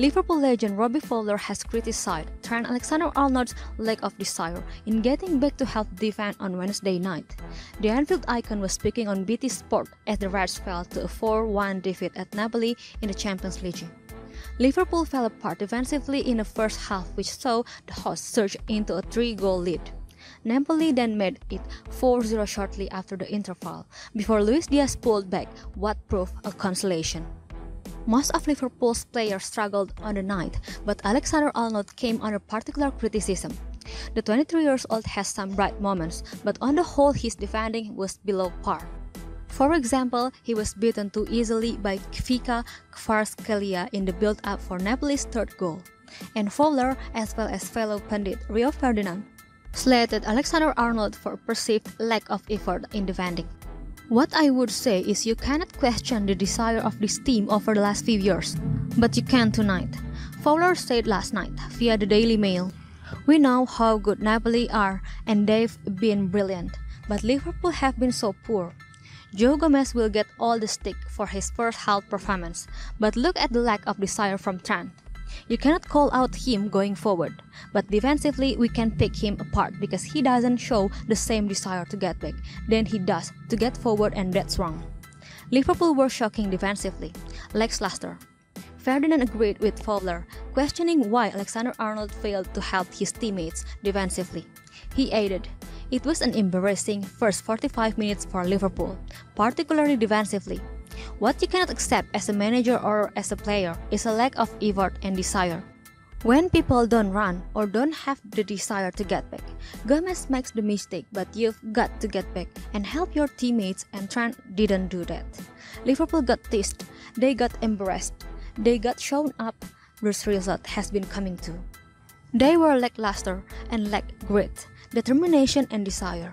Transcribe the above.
Liverpool legend Robbie Fowler has criticized Trent Alexander-Arnold's lack of desire in getting back to help defend on Wednesday night. The Anfield icon was speaking on BT Sport as the Reds fell to a 4-1 defeat at Napoli in the Champions League. Liverpool fell apart defensively in the first half which saw the hosts surge into a three-goal lead. Napoli then made it 4-0 shortly after the interval, before Luis Diaz pulled back what proved a consolation. Most of Liverpool's players struggled on the night, but Alexander Arnold came under particular criticism. The 23 years old has some bright moments, but on the whole his defending was below par. For example, he was beaten too easily by Khvicha Kvaratskhelia in the build-up for Napoli's third goal. And Fowler, as well as fellow pundit Rio Ferdinand, slated Alexander Arnold for perceived lack of effort in defending. What I would say is you cannot question the desire of this team over the last few years, but you can tonight. Fowler said last night via the Daily Mail. We know how good Napoli are and they've been brilliant, but Liverpool have been so poor. Joe Gomez will get all the stick for his first half performance, but look at the lack of desire from Trent. You cannot call out him going forward, but defensively we can pick him apart because he doesn't show the same desire to get back than he does to get forward and that's wrong. Liverpool were shocking defensively. Lex Luster. Ferdinand agreed with Fowler, questioning why Alexander Arnold failed to help his teammates defensively. He added, It was an embarrassing first 45 minutes for Liverpool, particularly defensively. What you cannot accept as a manager or as a player is a lack of effort and desire. When people don't run or don't have the desire to get back, Gomez makes the mistake, but you've got to get back and help your teammates, and Trent didn't do that. Liverpool got teased, they got embarrassed, they got shown up, the result has been coming too. They were lackluster and lacked grit, determination, and desire.